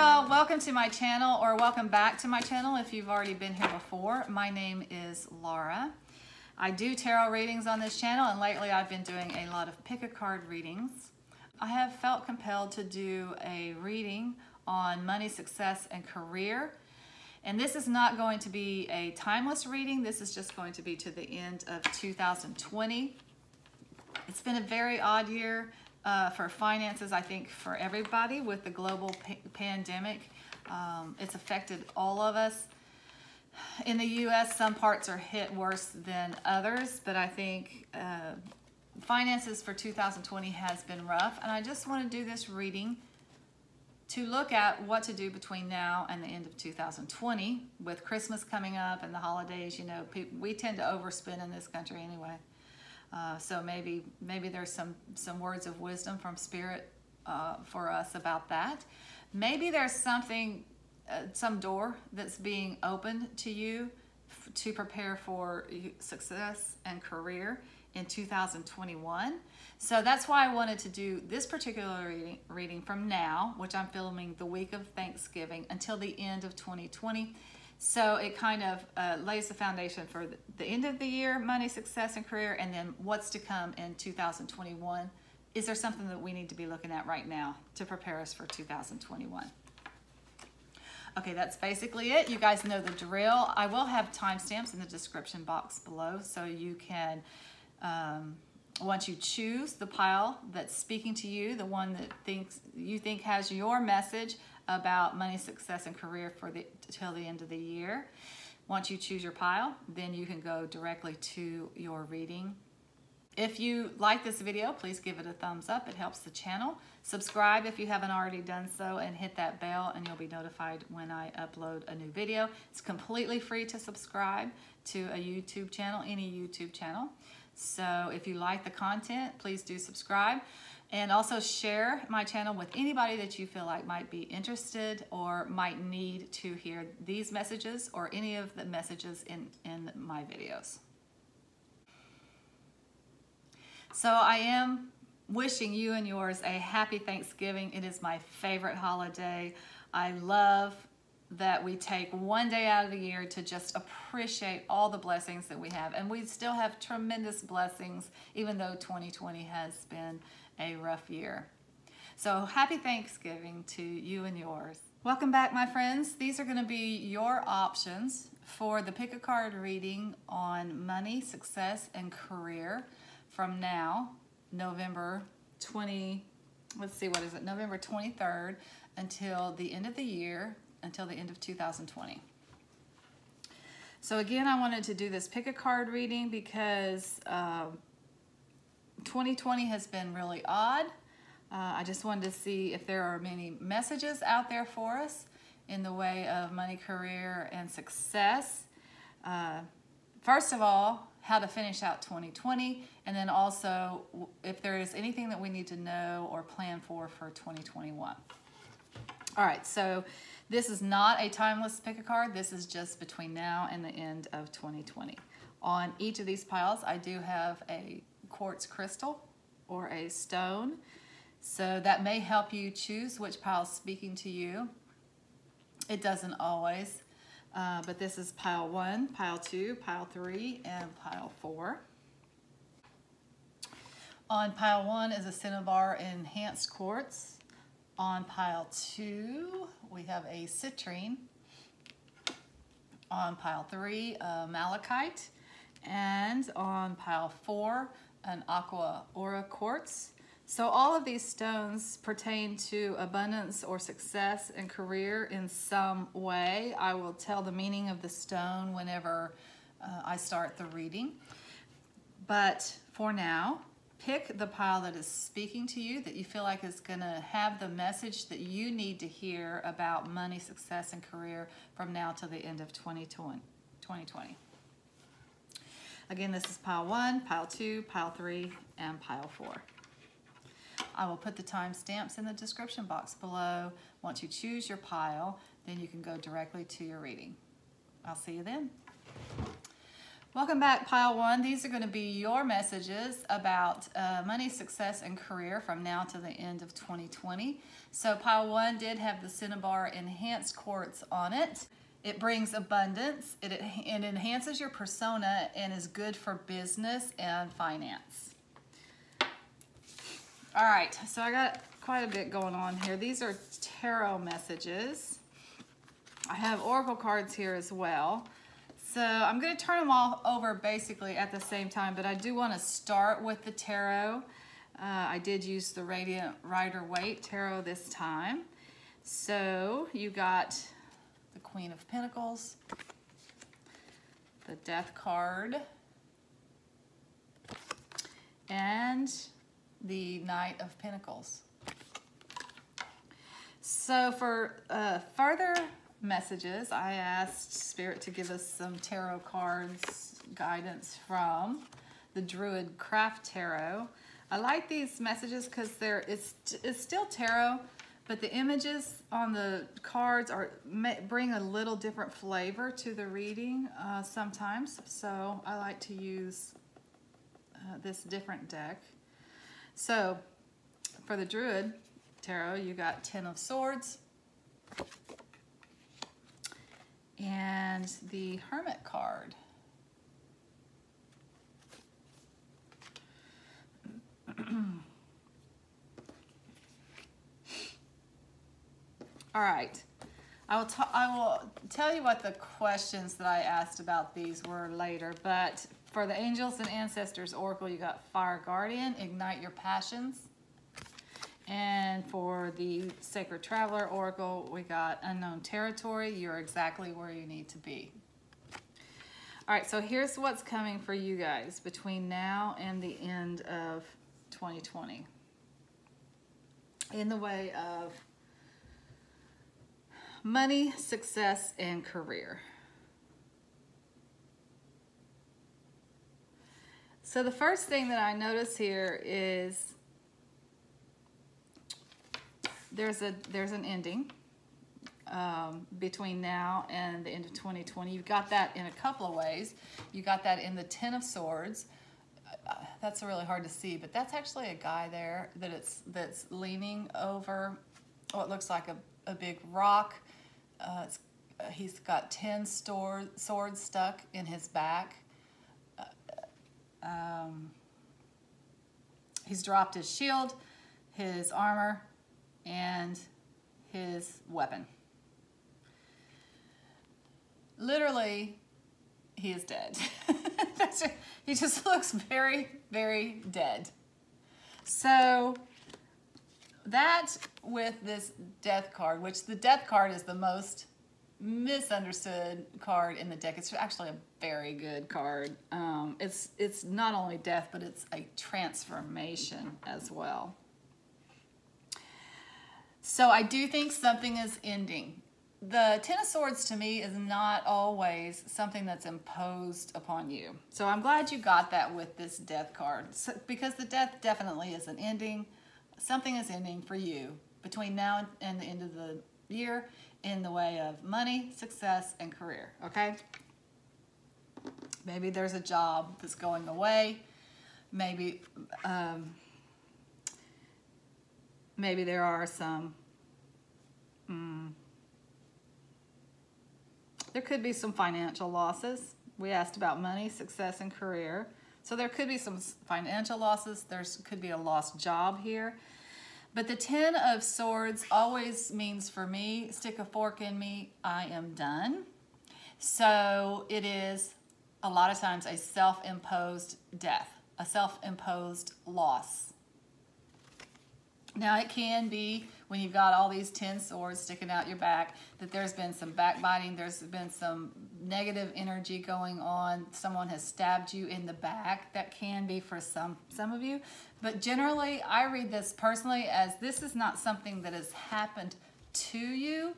y'all, welcome to my channel or welcome back to my channel if you've already been here before. My name is Laura. I do tarot readings on this channel and lately I've been doing a lot of pick a card readings. I have felt compelled to do a reading on money, success, and career. And this is not going to be a timeless reading. This is just going to be to the end of 2020. It's been a very odd year uh, for finances, I think, for everybody with the global pa pandemic. Um, it's affected all of us. In the U.S., some parts are hit worse than others, but I think uh, finances for 2020 has been rough. And I just want to do this reading to look at what to do between now and the end of 2020 with Christmas coming up and the holidays. You know, we tend to overspend in this country anyway. Uh, so maybe maybe there's some some words of wisdom from Spirit uh, for us about that. Maybe there's something, uh, some door that's being opened to you to prepare for success and career in 2021. So that's why I wanted to do this particular reading, reading from now, which I'm filming the week of Thanksgiving, until the end of 2020 so it kind of uh, lays the foundation for the end of the year, money, success, and career, and then what's to come in 2021. Is there something that we need to be looking at right now to prepare us for 2021? Okay, that's basically it. You guys know the drill. I will have timestamps in the description box below so you can, um, once you choose the pile that's speaking to you, the one that thinks you think has your message, about money, success, and career for the till the end of the year. Once you choose your pile, then you can go directly to your reading. If you like this video, please give it a thumbs up. It helps the channel. Subscribe if you haven't already done so and hit that bell and you'll be notified when I upload a new video. It's completely free to subscribe to a YouTube channel, any YouTube channel. So if you like the content, please do subscribe. And also share my channel with anybody that you feel like might be interested or might need to hear these messages or any of the messages in, in my videos. So I am wishing you and yours a happy Thanksgiving. It is my favorite holiday. I love that we take one day out of the year to just appreciate all the blessings that we have. And we still have tremendous blessings, even though 2020 has been a rough year. So happy Thanksgiving to you and yours. Welcome back, my friends. These are gonna be your options for the pick a card reading on money, success, and career from now, November 20, let's see, what is it, November 23rd until the end of the year, until the end of 2020. So again, I wanted to do this pick a card reading because uh, 2020 has been really odd. Uh, I just wanted to see if there are many messages out there for us in the way of money, career, and success. Uh, first of all, how to finish out 2020, and then also if there is anything that we need to know or plan for for 2021. All right, so this is not a timeless pick a card. This is just between now and the end of 2020. On each of these piles, I do have a quartz crystal or a stone. So that may help you choose which pile is speaking to you. It doesn't always, uh, but this is pile one, pile two, pile three, and pile four. On pile one is a cinnabar enhanced quartz. On pile two, we have a citrine. On pile three, malachite. And on pile four, an aqua aura quartz. So all of these stones pertain to abundance or success and career in some way. I will tell the meaning of the stone whenever uh, I start the reading. But for now, pick the pile that is speaking to you, that you feel like is going to have the message that you need to hear about money, success, and career from now to the end of 2020. 2020. Again, this is pile one, pile two, pile three, and pile four. I will put the timestamps in the description box below. Once you choose your pile, then you can go directly to your reading. I'll see you then. Welcome back, Pile One. These are going to be your messages about uh, money, success, and career from now to the end of 2020. So Pile One did have the Cinnabar Enhanced Quartz on it. It brings abundance, it, it enhances your persona, and is good for business and finance. All right, so I got quite a bit going on here. These are tarot messages. I have oracle cards here as well. So I'm going to turn them all over basically at the same time, but I do want to start with the tarot. Uh, I did use the Radiant Rider-Waite tarot this time. So you got the Queen of Pentacles, the Death card, and the Knight of Pentacles. So for uh, further messages, I asked Spirit to give us some tarot cards guidance from the Druid Craft Tarot. I like these messages because they're it's it's still tarot, but the images on the cards are bring a little different flavor to the reading uh, sometimes. So I like to use uh, this different deck. So for the Druid Tarot, you got Ten of Swords, and the Hermit card. All right. I will, I will tell you what the questions that I asked about these were later, but for the Angels and Ancestors Oracle, you got Fire Guardian, Ignite Your Passions. And for the Sacred Traveler Oracle, we got Unknown Territory. You're exactly where you need to be. All right, so here's what's coming for you guys between now and the end of 2020. In the way of money, success, and career. So the first thing that I notice here is there's a there's an ending um, between now and the end of 2020. You've got that in a couple of ways. You got that in the Ten of Swords. Uh, that's really hard to see, but that's actually a guy there that it's that's leaning over what looks like a, a big rock. Uh, uh, he's got 10 store, swords stuck in his back. Uh, um, he's dropped his shield, his armor, and his weapon. Literally, he is dead. he just looks very, very dead. So that with this death card, which the death card is the most misunderstood card in the deck. It's actually a very good card. Um, it's it's not only death, but it's a transformation as well. So I do think something is ending. The Ten of Swords to me is not always something that's imposed upon you. So I'm glad you got that with this death card so, because the death definitely is an ending. Something is ending for you between now and the end of the year in the way of money, success, and career, okay? Maybe there's a job that's going away. Maybe um, maybe there are some, mm, there could be some financial losses. We asked about money, success, and career. So there could be some financial losses. There could be a lost job here. But the Ten of Swords always means for me, stick a fork in me, I am done. So it is a lot of times a self-imposed death, a self-imposed loss. Now it can be when you've got all these 10 swords sticking out your back that there's been some backbiting, there's been some negative energy going on, someone has stabbed you in the back. That can be for some, some of you. But generally, I read this personally as this is not something that has happened to you.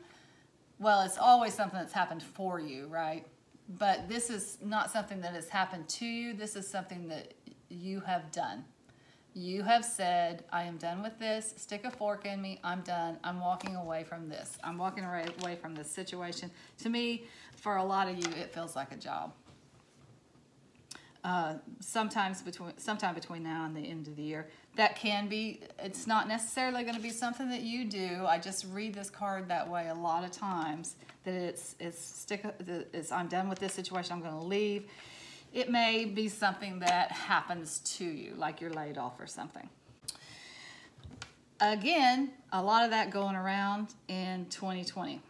Well, it's always something that's happened for you, right? But this is not something that has happened to you. This is something that you have done. You have said, I am done with this. Stick a fork in me. I'm done. I'm walking away from this. I'm walking away from this situation. To me, for a lot of you, it feels like a job. uh, sometimes between sometime between now and the end of the year. That can be. It's not necessarily going to be something that you do. I just read this card that way a lot of times. That it's it's stick. It's I'm done with this situation. I'm going to leave. It may be something that happens to you, like you're laid off or something. Again, a lot of that going around in 2020.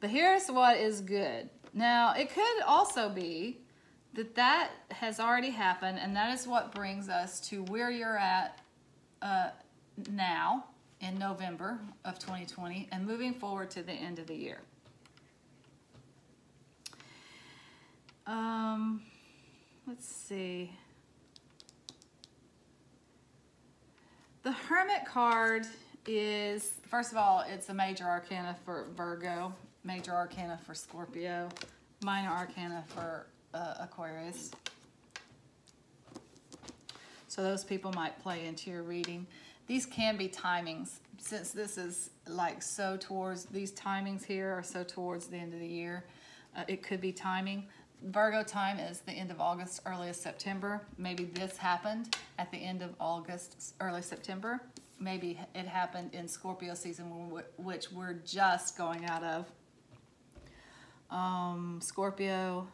But here's what is good. Now, it could also be that that has already happened, and that is what brings us to where you're at uh, now in November of 2020 and moving forward to the end of the year. Um, let's see. The Hermit card is, first of all, it's a major arcana for Virgo major arcana for Scorpio, minor arcana for uh, Aquarius. So those people might play into your reading. These can be timings. Since this is like so towards, these timings here are so towards the end of the year, uh, it could be timing. Virgo time is the end of August, earliest September. Maybe this happened at the end of August, early September. Maybe it happened in Scorpio season, which we're just going out of um, Scorpio,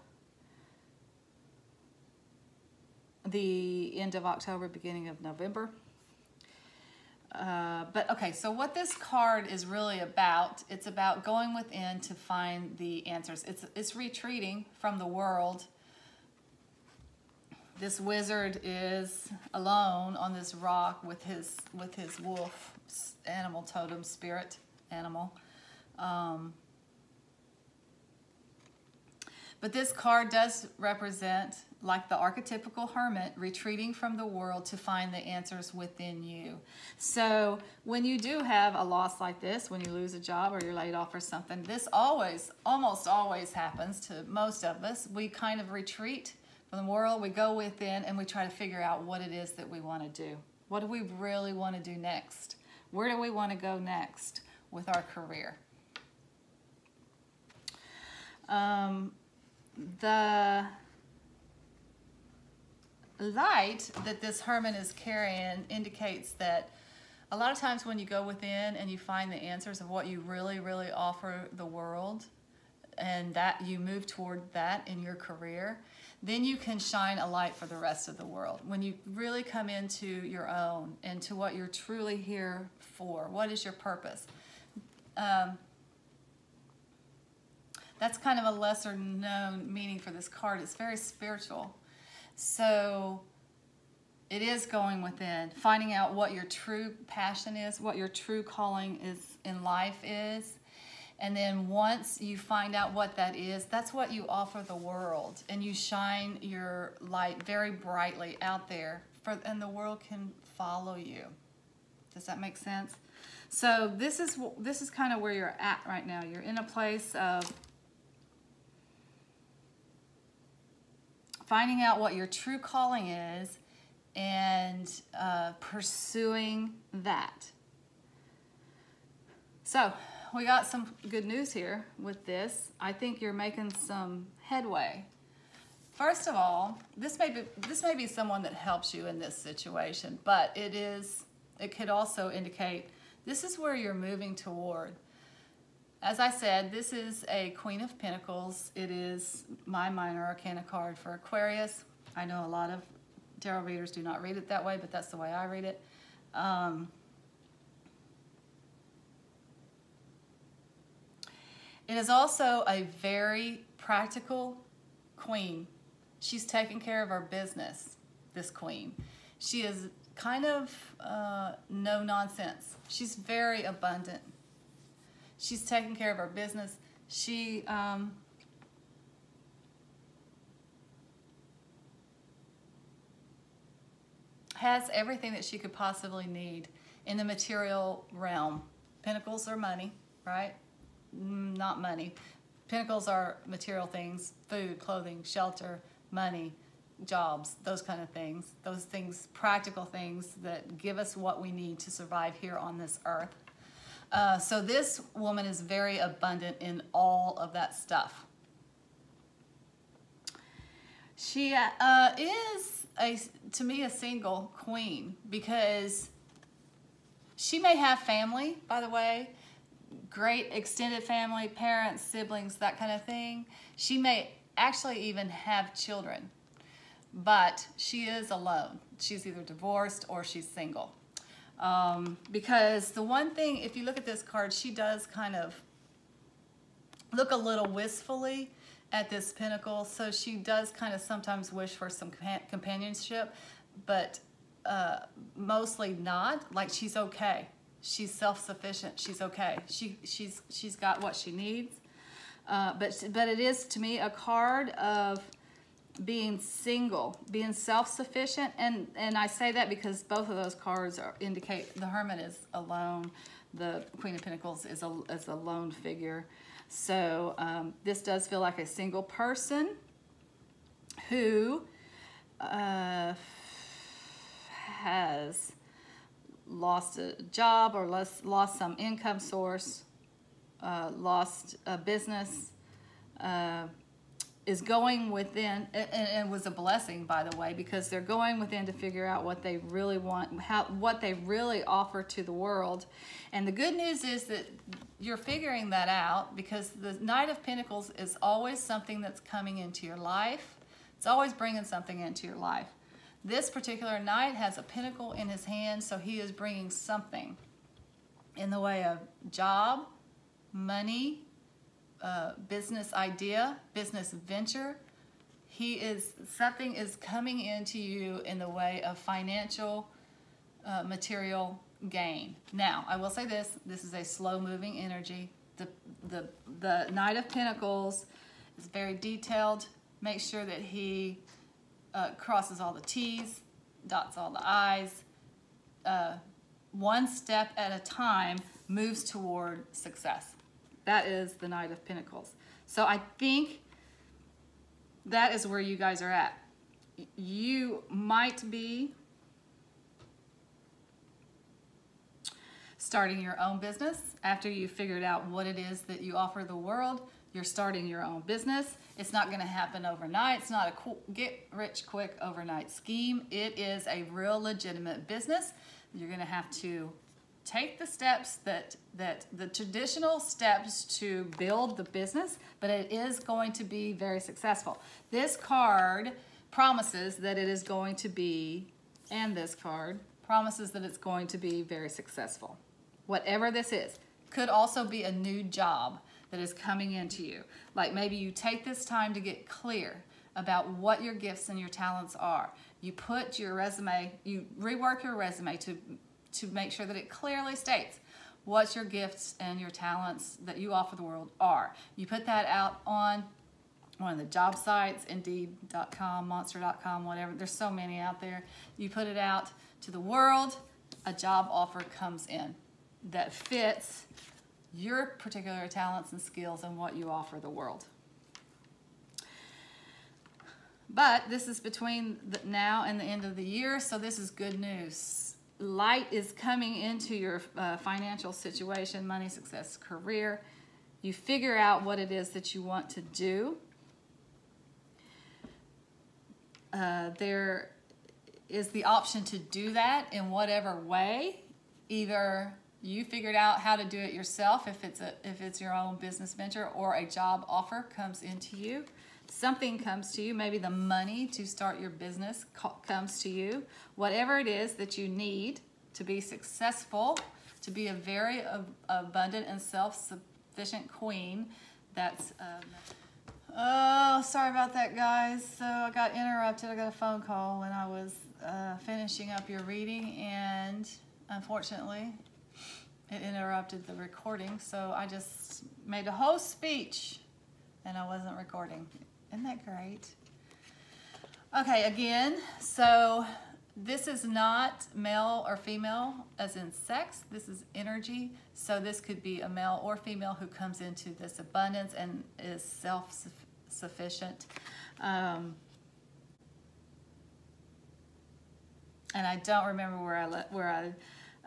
the end of October, beginning of November. Uh, but okay, so what this card is really about, it's about going within to find the answers. It's, it's retreating from the world. This wizard is alone on this rock with his, with his wolf animal totem spirit animal. Um, but this card does represent, like the archetypical hermit, retreating from the world to find the answers within you. So when you do have a loss like this, when you lose a job or you're laid off or something, this always, almost always happens to most of us. We kind of retreat from the world, we go within and we try to figure out what it is that we want to do. What do we really want to do next? Where do we want to go next with our career? Um, the light that this Hermit is carrying indicates that a lot of times when you go within and you find the answers of what you really, really offer the world, and that you move toward that in your career, then you can shine a light for the rest of the world. When you really come into your own and to what you're truly here for, what is your purpose? Um, that's kind of a lesser known meaning for this card. It's very spiritual. So it is going within, finding out what your true passion is, what your true calling is in life is. And then once you find out what that is, that's what you offer the world. And you shine your light very brightly out there, for, and the world can follow you. Does that make sense? So this is this is kind of where you're at right now. You're in a place of finding out what your true calling is and uh, pursuing that. So, we got some good news here with this. I think you're making some headway. First of all, this may be this may be someone that helps you in this situation, but it is it could also indicate this is where you're moving toward. As I said, this is a Queen of Pentacles. It is my minor arcana card for Aquarius. I know a lot of tarot readers do not read it that way, but that's the way I read it. Um, it is also a very practical queen. She's taking care of her business, this queen. She is kind of uh, no nonsense. She's very abundant. She's taking care of her business. She um, has everything that she could possibly need in the material realm. Pentacles are money, right? Mm, not money. Pentacles are material things, food, clothing, shelter, money, jobs, those kind of things. Those things, practical things that give us what we need to survive here on this earth. Uh, so this woman is very abundant in all of that stuff. She uh, is a to me a single queen because she may have family, by the way, great extended family, parents, siblings, that kind of thing. She may actually even have children, but she is alone. She's either divorced or she's single. Um, because the one thing, if you look at this card, she does kind of look a little wistfully at this pentacle. So she does kind of sometimes wish for some companionship, but uh, mostly not. Like she's okay. She's self-sufficient. She's okay. She she's she's got what she needs. Uh, but but it is to me a card of being single, being self-sufficient, and and I say that because both of those cards are indicate the Hermit is alone, the Queen of Pentacles is a is a lone figure. So um, this does feel like a single person who uh, has lost a job or lost, lost some income source, uh, lost a business, uh, is going within, and, and was a blessing, by the way, because they're going within to figure out what they really want, how, what they really offer to the world. And the good news is that you're figuring that out because the Knight of Pentacles is always something that's coming into your life. It's always bringing something into your life. This particular knight has a pentacle in his hand, so he is bringing something in the way of job, money, business idea, business venture. He is, something is coming into you in the way of financial, uh, material gain. Now, I will say this, this is a slow moving energy. The, the, the Knight of Pentacles is very detailed. Make sure that he uh, crosses all the T's, dots all the I's. Uh, one step at a time moves toward success. That is the Knight of Pentacles. So I think that is where you guys are at. You might be starting your own business after you figured out what it is that you offer the world. You're starting your own business. It's not going to happen overnight. It's not a get rich quick overnight scheme. It is a real legitimate business. You're going to have to take the steps that that the traditional steps to build the business, but it is going to be very successful. This card promises that it is going to be, and this card promises that it's going to be very successful. Whatever this is, could also be a new job that is coming into you. Like maybe you take this time to get clear about what your gifts and your talents are. You put your resume, you rework your resume to, to make sure that it clearly states what your gifts and your talents that you offer the world are. You put that out on one of the job sites, Indeed.com, Monster.com, whatever. There's so many out there. You put it out to the world, a job offer comes in that fits your particular talents and skills and what you offer the world. But this is between now and the end of the year, so this is good news. Light is coming into your uh, financial situation, money, success, career. You figure out what it is that you want to do. Uh, there is the option to do that in whatever way, either you figured out how to do it yourself if it's a if it's your own business venture or a job offer comes into you something comes to you maybe the money to start your business comes to you whatever it is that you need to be successful to be a very abundant and self-sufficient queen that's um, oh sorry about that guys. So i got interrupted. I got a phone call when i was uh, finishing up your reading and unfortunately it interrupted the recording, so I just made a whole speech and I wasn't recording. Isn't that great? Okay, again, so this is not male or female as in sex. This is energy. So this could be a male or female who comes into this abundance and is self-sufficient. Um, and I don't remember where I where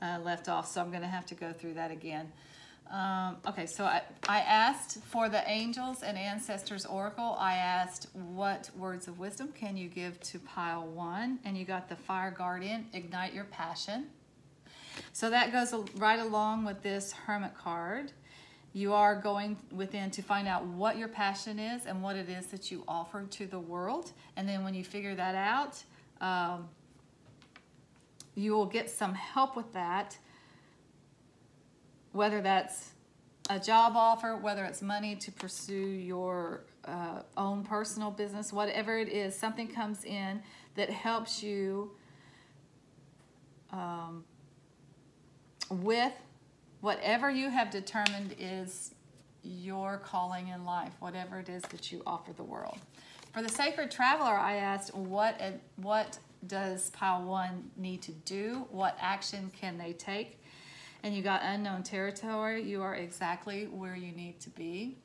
I uh, left off, so I'm going to have to go through that again. Um, okay, so I, I asked for the angels and ancestors oracle. I asked what words of wisdom can you give to pile one, and you got the fire guardian, ignite your passion. So that goes right along with this hermit card. You are going within to find out what your passion is and what it is that you offer to the world. And then when you figure that out, um, you will get some help with that whether that's a job offer, whether it's money to pursue your uh, own personal business, whatever it is, something comes in that helps you um, with whatever you have determined is your calling in life, whatever it is that you offer the world. For the sacred traveler, I asked what what does pile one need to do? What action can they take? And you got unknown territory, you are exactly where you need to be.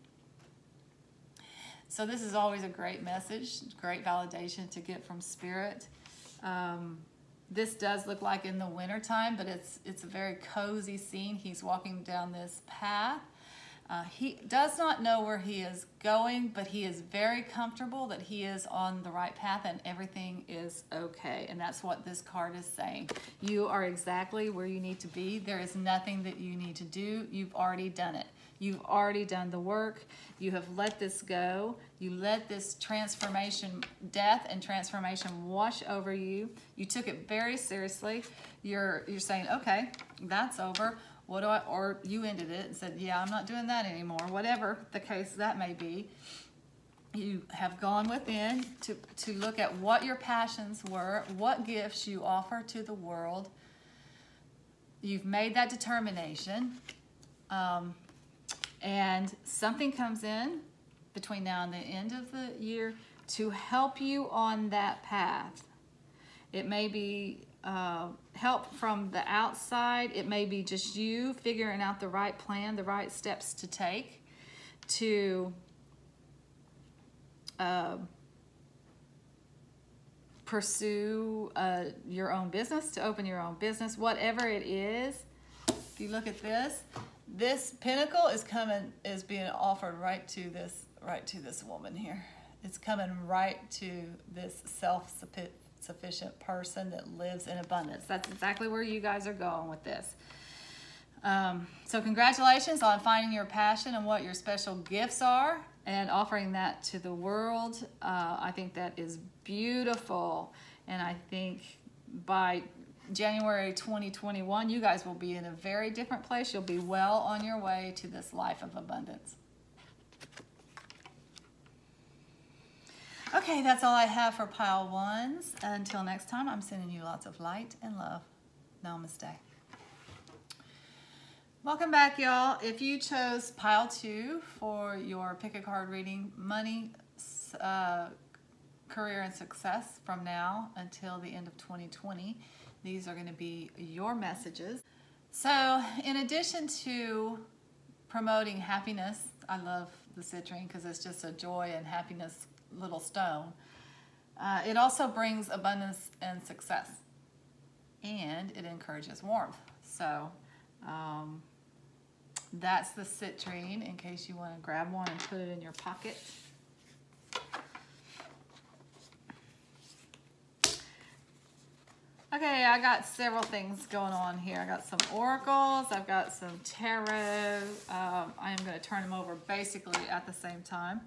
So this is always a great message, great validation to get from spirit. Um, this does look like in the wintertime, but it's, it's a very cozy scene. He's walking down this path uh, he does not know where he is going, but he is very comfortable that he is on the right path and everything is okay. And that's what this card is saying. You are exactly where you need to be. There is nothing that you need to do. You've already done it. You've already done the work. You have let this go. You let this transformation, death and transformation wash over you. You took it very seriously. You're, you're saying, okay, that's over what do I, or you ended it and said, yeah, I'm not doing that anymore, whatever the case that may be. You have gone within to, to look at what your passions were, what gifts you offer to the world. You've made that determination. Um, and something comes in between now and the end of the year to help you on that path. It may be uh, help from the outside. It may be just you figuring out the right plan, the right steps to take to uh, pursue uh, your own business, to open your own business, whatever it is. If you look at this, this pentacle is coming, is being offered right to this, right to this woman here. It's coming right to this self-sufficient sufficient person that lives in abundance. That's exactly where you guys are going with this. Um, so congratulations on finding your passion and what your special gifts are and offering that to the world. Uh, I think that is beautiful. And I think by January 2021, you guys will be in a very different place. You'll be well on your way to this life of abundance. Okay, that's all I have for pile ones. Until next time, I'm sending you lots of light and love. Namaste. Welcome back, y'all. If you chose pile two for your pick a card reading, money, uh, career, and success from now until the end of 2020, these are going to be your messages. So, in addition to promoting happiness, I love the citrine because it's just a joy and happiness little stone. Uh, it also brings abundance and success, and it encourages warmth. So um, that's the citrine in case you want to grab one and put it in your pocket. Okay, I got several things going on here. I got some oracles, I've got some tarot. Um, I am going to turn them over basically at the same time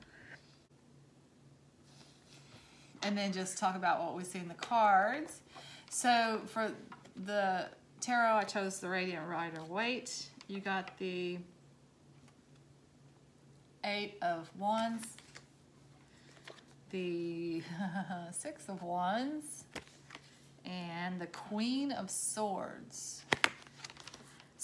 and then just talk about what we see in the cards. So for the tarot, I chose the Radiant Rider Waite. You got the Eight of Wands, the Six of Wands, and the Queen of Swords.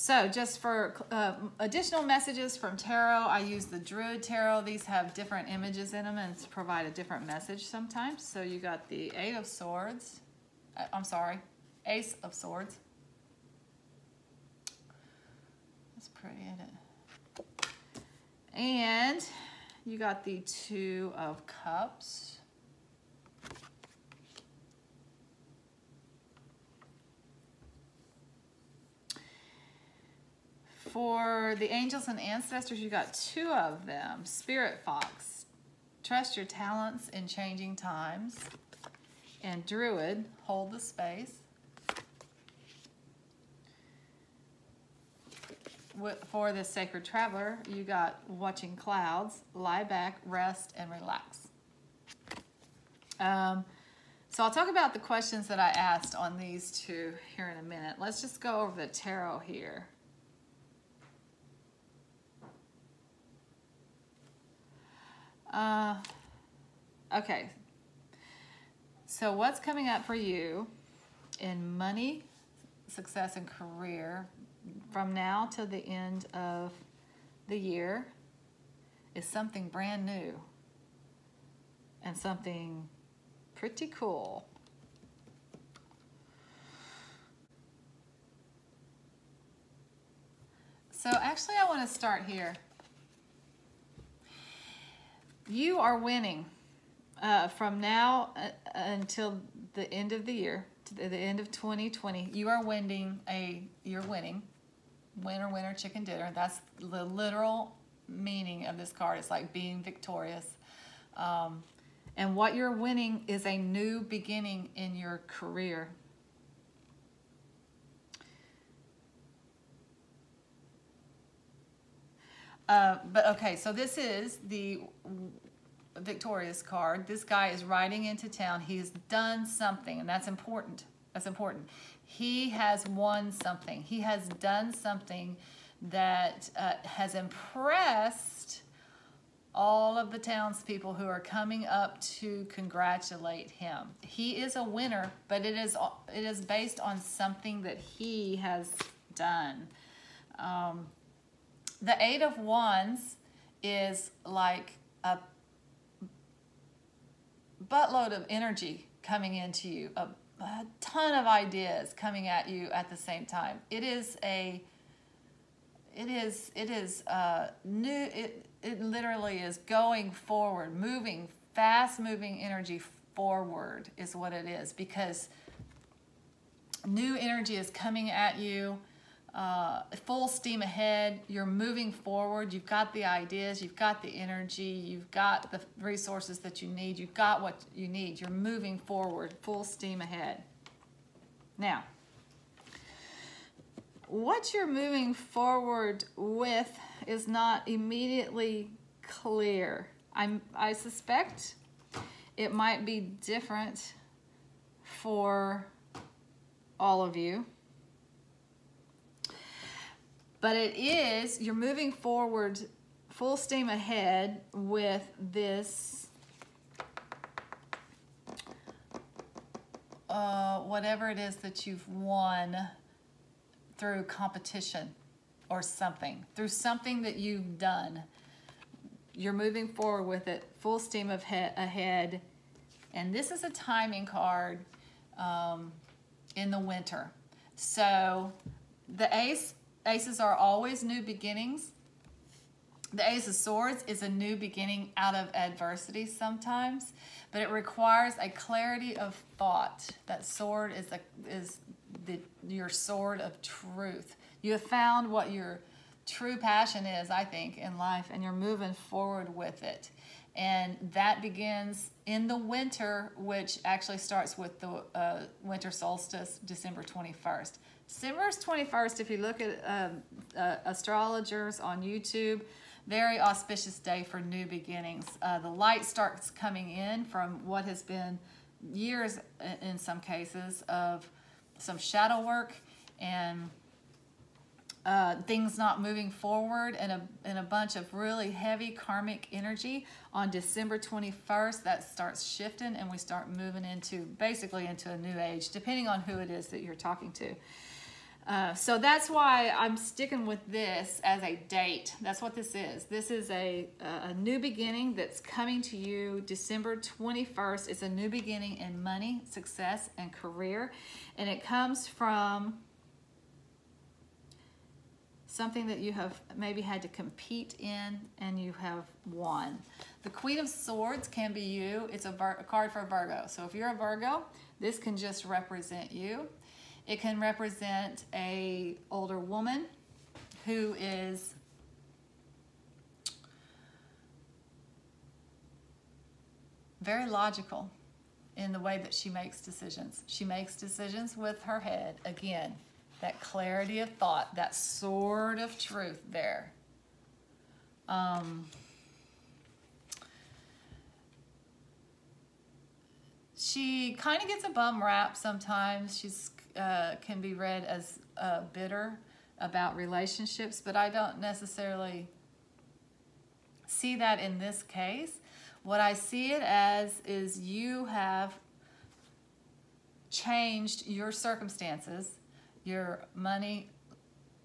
So just for uh, additional messages from tarot, I use the Druid Tarot. These have different images in them and provide a different message sometimes. So you got the Eight of Swords. Uh, I'm sorry, Ace of Swords. That's pretty? And you got the Two of Cups. For the angels and ancestors, you got two of them. Spirit Fox, trust your talents in changing times. And Druid, hold the space. For the Sacred Traveler, you got watching clouds, lie back, rest, and relax. Um, so I'll talk about the questions that I asked on these two here in a minute. Let's just go over the tarot here. Uh, okay. So what's coming up for you in money, success, and career from now to the end of the year is something brand new and something pretty cool. So actually I want to start here. You are winning uh, from now uh, until the end of the year, to the end of 2020. You are winning a, you're winning. Winner, winner, chicken dinner. That's the literal meaning of this card. It's like being victorious. Um, and what you're winning is a new beginning in your career. Uh, but okay, so this is the victorious card. This guy is riding into town. He has done something, and that's important. That's important. He has won something. He has done something that uh, has impressed all of the townspeople who are coming up to congratulate him. He is a winner, but it is it is based on something that he has done. Um, the Eight of Wands is like a buttload of energy coming into you, a, a ton of ideas coming at you at the same time. It is a it is it is uh, new it it literally is going forward moving fast moving energy forward is what it is because new energy is coming at you uh, full steam ahead. You're moving forward. You've got the ideas, you've got the energy, you've got the resources that you need, you've got what you need. You're moving forward, full steam ahead. Now, what you're moving forward with is not immediately clear. I'm, I suspect it might be different for all of you. But it is, you're moving forward full steam ahead with this, uh, whatever it is that you've won through competition or something, through something that you've done. You're moving forward with it, full steam of ahead. And this is a timing card um, in the winter. So the ace Aces are always new beginnings. The Ace of Swords is a new beginning out of adversity sometimes, but it requires a clarity of thought. That sword is, a, is the, your sword of truth. You have found what your true passion is, I think, in life, and you're moving forward with it. And that begins in the winter, which actually starts with the uh, winter solstice, December 21st. December 21st, if you look at um, uh, astrologers on YouTube, very auspicious day for new beginnings. Uh, the light starts coming in from what has been years, in some cases, of some shadow work and uh, things not moving forward and a, and a bunch of really heavy karmic energy on December 21st that starts shifting and we start moving into basically into a new age depending on who it is that you're talking to. Uh, so that's why I'm sticking with this as a date. That's what this is. This is a, a new beginning that's coming to you December 21st. It's a new beginning in money, success, and career. And it comes from something that you have maybe had to compete in and you have won. The Queen of Swords can be you. It's a, a card for Virgo. So if you're a Virgo, this can just represent you. It can represent a older woman who is very logical in the way that she makes decisions. She makes decisions with her head. Again, that clarity of thought, that sort of truth there. Um, she kind of gets a bum rap sometimes. She's uh, can be read as uh, bitter about relationships, but I don't necessarily see that in this case. What I see it as is you have changed your circumstances, your money,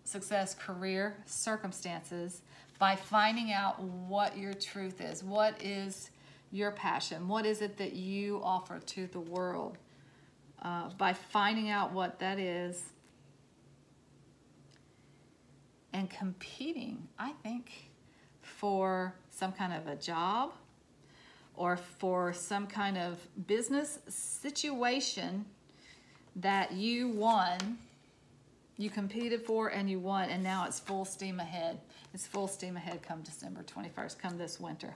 success, career circumstances by finding out what your truth is. What is your passion? What is it that you offer to the world? Uh, by finding out what that is and competing, I think, for some kind of a job or for some kind of business situation that you won, you competed for and you won, and now it's full steam ahead. It's full steam ahead come December 21st, come this winter.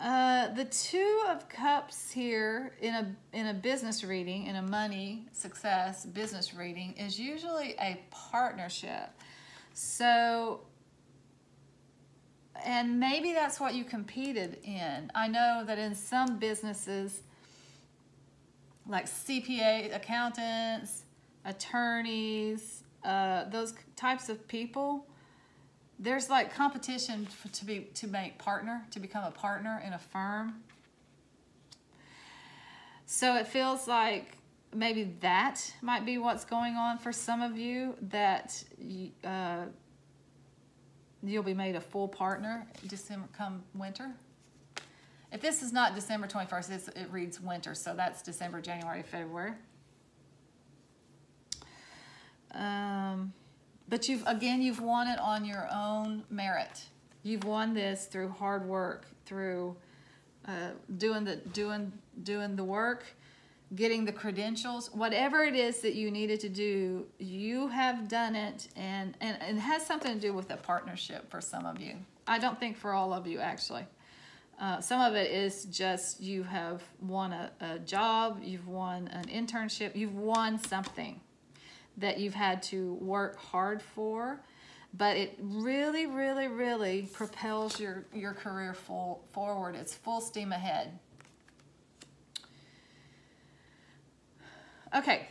Uh, the two of cups here in a in a business reading in a money success business reading is usually a partnership so and maybe that's what you competed in. I know that in some businesses, like CPA accountants, attorneys, uh, those types of people, there's like competition for, to be to make partner to become a partner in a firm. So it feels like maybe that might be what's going on for some of you that. Uh, you'll be made a full partner December come winter. If this is not December 21st, it reads winter, so that's December, January, February. Um, but you've again, you've won it on your own merit. You've won this through hard work, through uh, doing the doing doing the work getting the credentials, whatever it is that you needed to do, you have done it, and, and, and it has something to do with a partnership for some of you. I don't think for all of you, actually. Uh, some of it is just you have won a, a job, you've won an internship, you've won something that you've had to work hard for, but it really, really, really propels your, your career full, forward. It's full steam ahead. Okay.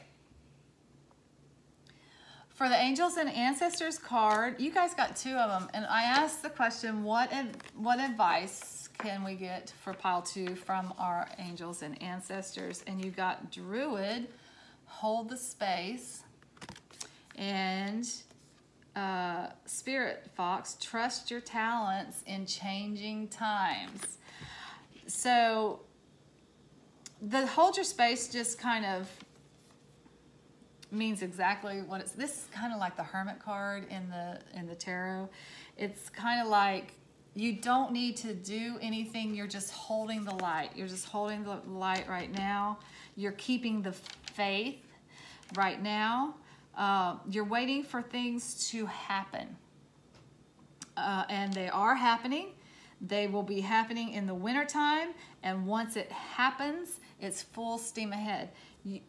For the Angels and Ancestors card, you guys got two of them. And I asked the question, what, what advice can we get for pile two from our Angels and Ancestors? And you got Druid, Hold the Space, and uh, Spirit Fox, Trust Your Talents in Changing Times. So the Hold Your Space just kind of means exactly what it's this is kind of like the hermit card in the in the tarot it's kind of like you don't need to do anything. You're just holding the light. You're just holding the light right now. You're keeping the faith right now. Uh, you're waiting for things to happen. Uh, and they are happening. They will be happening in the wintertime. And once it happens it's full steam ahead.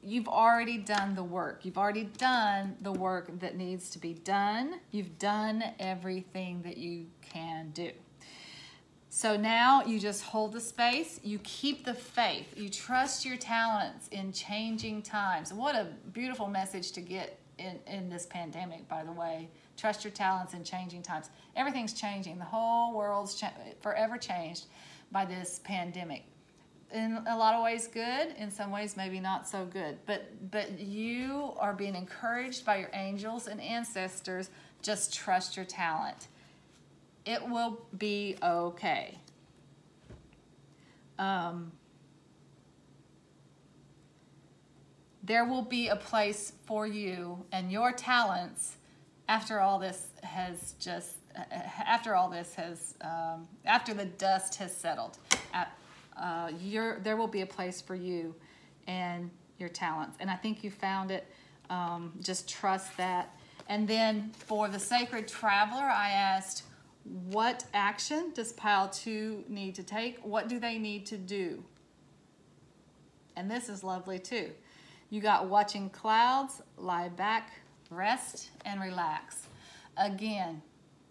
You've already done the work. You've already done the work that needs to be done. You've done everything that you can do. So now you just hold the space, you keep the faith, you trust your talents in changing times. What a beautiful message to get in, in this pandemic, by the way. Trust your talents in changing times. Everything's changing. The whole world's cha forever changed by this pandemic in a lot of ways good in some ways maybe not so good but but you are being encouraged by your angels and ancestors just trust your talent it will be okay um, there will be a place for you and your talents after all this has just after all this has um, after the dust has settled uh, there will be a place for you and your talents. And I think you found it. Um, just trust that. And then for the sacred traveler, I asked, what action does pile two need to take? What do they need to do? And this is lovely too. You got watching clouds, lie back, rest, and relax. Again,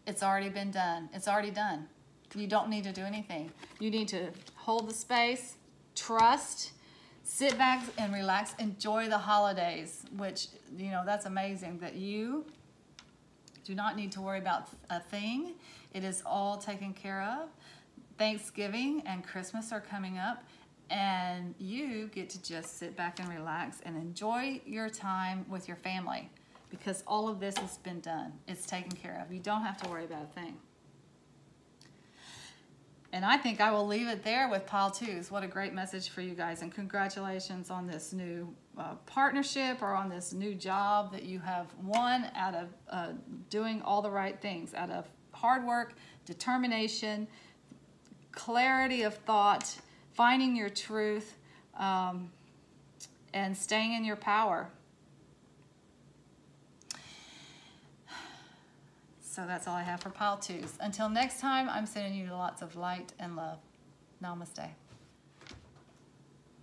it's already been done. It's already done. You don't need to do anything. You need to hold the space, trust, sit back and relax, enjoy the holidays, which, you know, that's amazing that you do not need to worry about a thing. It is all taken care of. Thanksgiving and Christmas are coming up and you get to just sit back and relax and enjoy your time with your family because all of this has been done. It's taken care of. You don't have to worry about a thing. And I think I will leave it there with Pile Twos. What a great message for you guys. And congratulations on this new uh, partnership or on this new job that you have won out of uh, doing all the right things, out of hard work, determination, clarity of thought, finding your truth, um, and staying in your power. So that's all I have for pile twos. Until next time, I'm sending you lots of light and love. Namaste.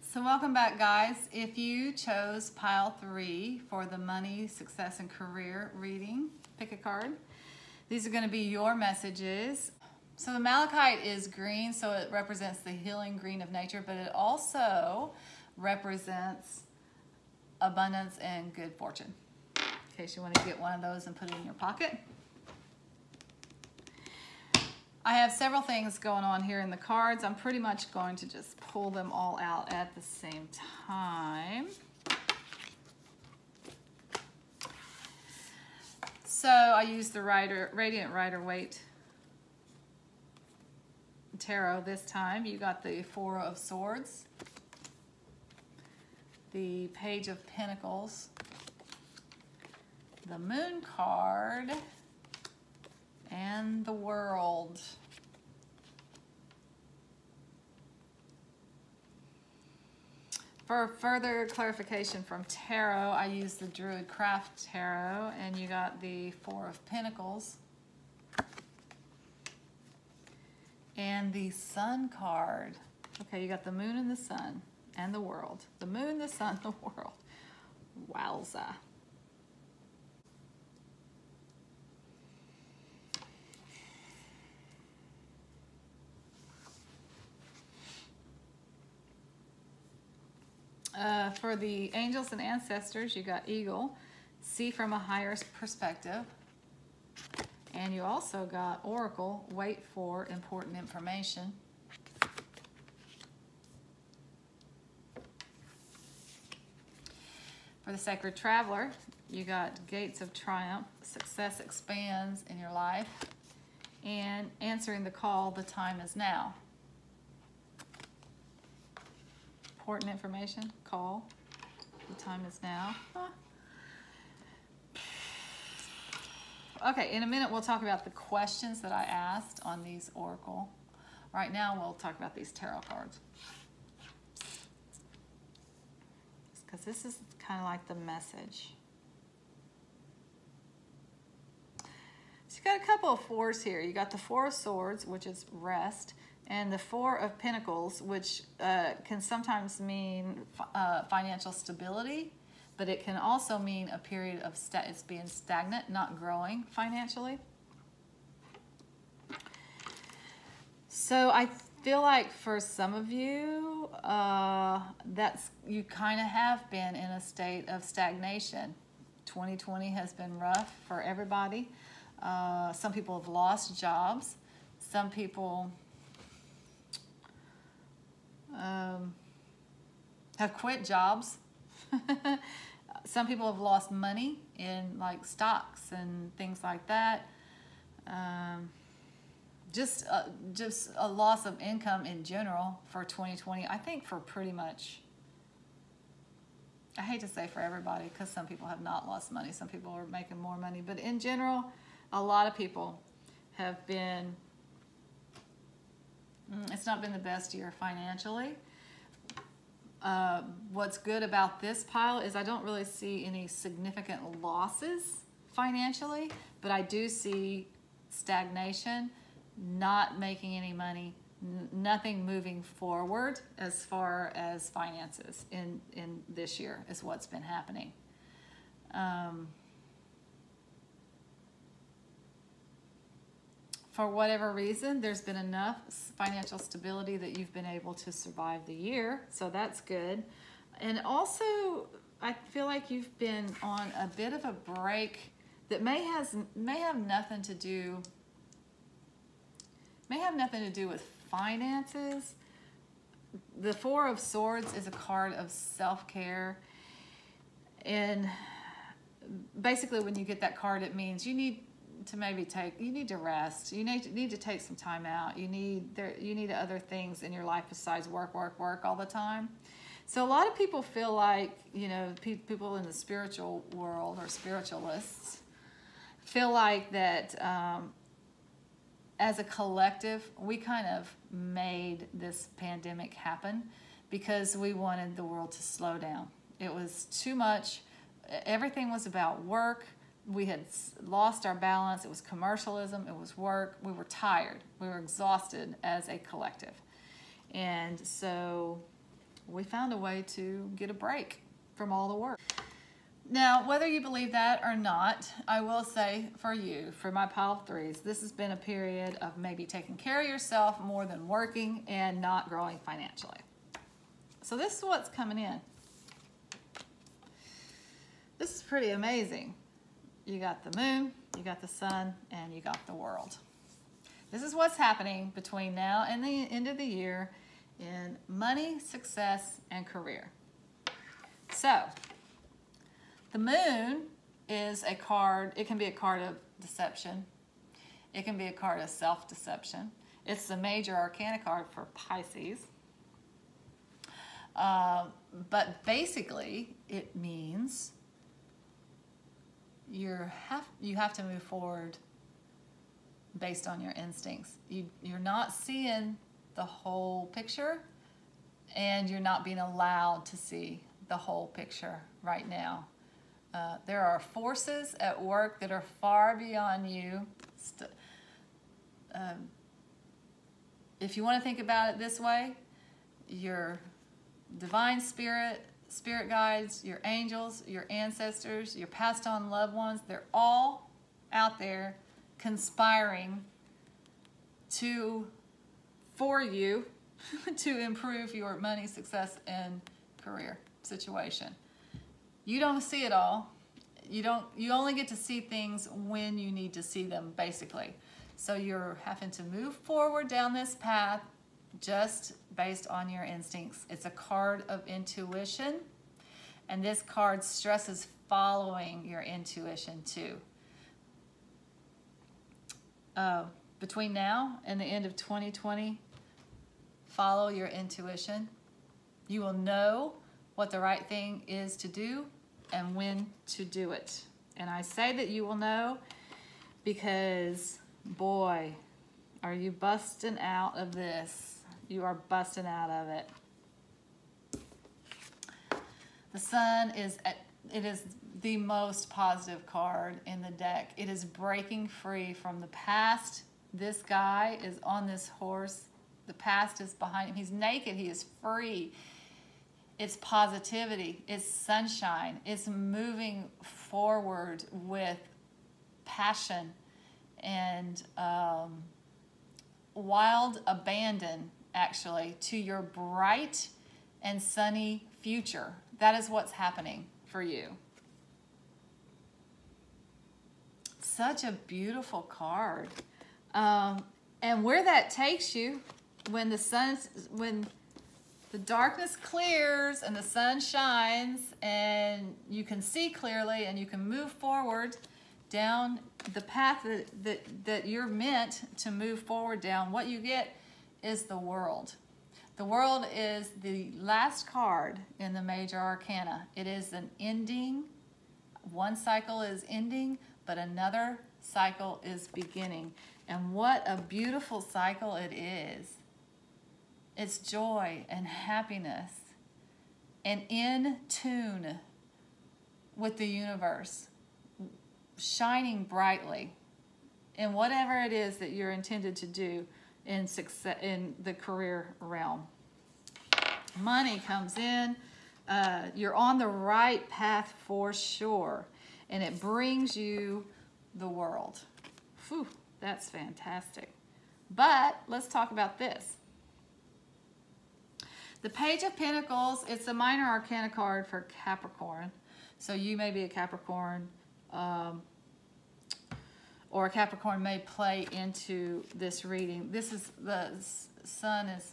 So welcome back, guys. If you chose pile three for the money, success, and career reading, pick a card. These are going to be your messages. So the malachite is green, so it represents the healing green of nature, but it also represents abundance and good fortune. In case you want to get one of those and put it in your pocket. I have several things going on here in the cards. I'm pretty much going to just pull them all out at the same time. So I use the Rider, Radiant Rider Waite Tarot this time. You got the Four of Swords, the Page of Pentacles, the Moon card, and the world. For further clarification from tarot, I used the Druid Craft Tarot, and you got the Four of Pentacles. And the Sun card. Okay, you got the Moon and the Sun, and the world. The Moon, the Sun, the world. Wowza. Uh, for the angels and ancestors, you got eagle, see from a higher perspective. And you also got oracle, wait for important information. For the sacred traveler, you got gates of triumph, success expands in your life, and answering the call, the time is now. Important information, call. The time is now. Huh. Okay, in a minute we'll talk about the questions that I asked on these Oracle. Right now we'll talk about these tarot cards. Because this is kind of like the message. So you got a couple of fours here. You got the Four of Swords, which is rest and the Four of Pentacles, which uh, can sometimes mean uh, financial stability, but it can also mean a period of it's being stagnant, not growing financially. So I feel like for some of you, uh, that's you kind of have been in a state of stagnation. 2020 has been rough for everybody. Uh, some people have lost jobs. Some people um, have quit jobs. Some people have lost money in like stocks and things like that. Um, just uh, just a loss of income in general for 2020. I think for pretty much. I hate to say for everybody because some people have not lost money. Some people are making more money, but in general, a lot of people have been it's not been the best year financially. uh, what's good about this pile is I don't really see any significant losses financially, but I do see stagnation, not making any money, nothing moving forward as far as finances in, in this year is what's been happening. Um, for whatever reason, there's been enough financial stability that you've been able to survive the year, so that's good. And also, I feel like you've been on a bit of a break that may has may have nothing to do may have nothing to do with finances. The Four of Swords is a card of self-care. And basically when you get that card, it means you need to maybe take, you need to rest. You need to, need to take some time out. You need, there, you need other things in your life besides work, work, work all the time. So a lot of people feel like, you know, pe people in the spiritual world or spiritualists feel like that um, as a collective, we kind of made this pandemic happen because we wanted the world to slow down. It was too much. Everything was about work. We had lost our balance. It was commercialism. It was work. We were tired. We were exhausted as a collective. And so we found a way to get a break from all the work. Now, whether you believe that or not, I will say for you, for my pile of threes, this has been a period of maybe taking care of yourself more than working and not growing financially. So this is what's coming in. This is pretty amazing. You got the moon, you got the sun, and you got the world. This is what's happening between now and the end of the year in money, success, and career. So, the moon is a card, it can be a card of deception. It can be a card of self-deception. It's the major arcana card for Pisces. Uh, but basically, it means you have, you have to move forward based on your instincts. You, you're not seeing the whole picture and you're not being allowed to see the whole picture right now. Uh, there are forces at work that are far beyond you. Um, if you want to think about it this way, your divine spirit, spirit guides, your angels, your ancestors, your passed on loved ones, they're all out there conspiring to, for you, to improve your money, success, and career situation. You don't see it all. You don't. You only get to see things when you need to see them, basically. So you're having to move forward down this path just based on your instincts. It's a card of intuition, and this card stresses following your intuition too. Uh, between now and the end of 2020, follow your intuition. You will know what the right thing is to do and when to do it. And I say that you will know because, boy, are you busting out of this. You are busting out of it. The sun is, at, it is the most positive card in the deck. It is breaking free from the past. This guy is on this horse. The past is behind him. He's naked. He is free it's positivity, it's sunshine, it's moving forward with passion and um, wild abandon, actually, to your bright and sunny future. That is what's happening for you. Such a beautiful card. Um, and where that takes you, when the sun, when the darkness clears and the sun shines and you can see clearly and you can move forward down the path that, that, that you're meant to move forward down, what you get is the world. The world is the last card in the major arcana. It is an ending. One cycle is ending, but another cycle is beginning. And what a beautiful cycle it is. It's joy and happiness and in tune with the universe, shining brightly in whatever it is that you're intended to do in success in the career realm. Money comes in. Uh, you're on the right path for sure, and it brings you the world. Whew, that's fantastic. But let's talk about this. The Page of Pentacles, it's a minor arcana card for Capricorn. So you may be a Capricorn, um, or Capricorn may play into this reading. This is, the sun is,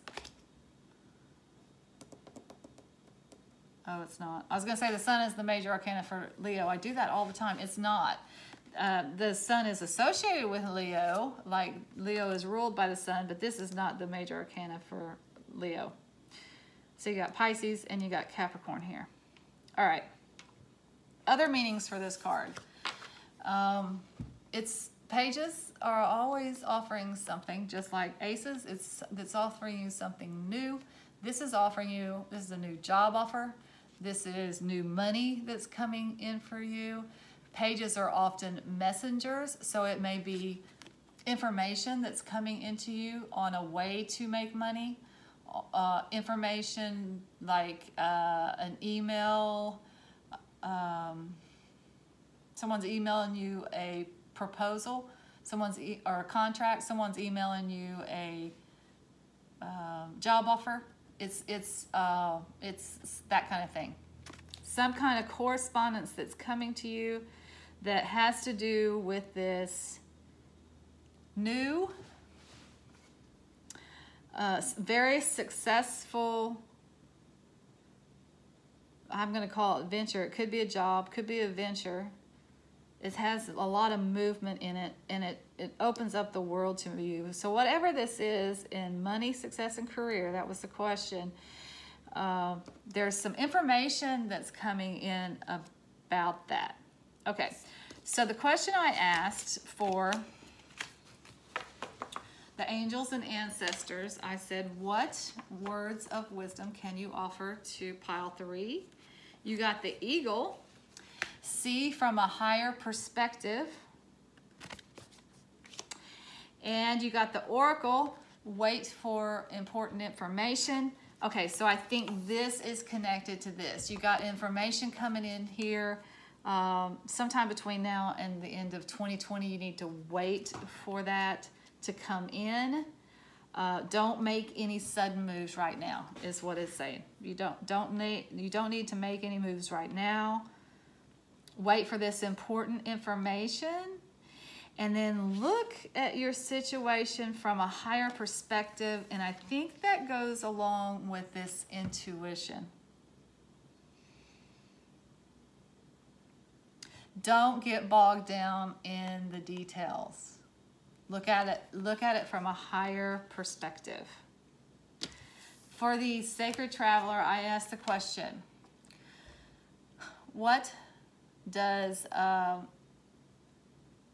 oh, it's not. I was going to say the sun is the major arcana for Leo. I do that all the time. It's not. Uh, the sun is associated with Leo, like Leo is ruled by the sun, but this is not the major arcana for Leo. So you got Pisces and you got Capricorn here. All right. Other meanings for this card. Um, its pages are always offering something, just like aces. It's, it's offering you something new. This is offering you, this is a new job offer. This is new money that's coming in for you. Pages are often messengers, so it may be information that's coming into you on a way to make money. Uh, information like uh, an email, um, someone's emailing you a proposal, someone's e or a contract, someone's emailing you a um, job offer. It's it's uh, it's that kind of thing. Some kind of correspondence that's coming to you that has to do with this new, uh, very successful, I'm going to call it venture. It could be a job, could be a venture. It has a lot of movement in it, and it, it opens up the world to you. So whatever this is in money, success, and career, that was the question. Uh, there's some information that's coming in about that. Okay, so the question I asked for the angels and ancestors, I said, what words of wisdom can you offer to pile three? You got the eagle, see from a higher perspective. And you got the oracle, wait for important information. Okay, so I think this is connected to this. You got information coming in here um, sometime between now and the end of 2020, you need to wait for that to come in. Uh, don't make any sudden moves right now is what it's saying. You don't don't need you don't need to make any moves right now. Wait for this important information and then look at your situation from a higher perspective and I think that goes along with this intuition. Don't get bogged down in the details. Look at it, look at it from a higher perspective. For the sacred traveler, I ask the question, what does uh,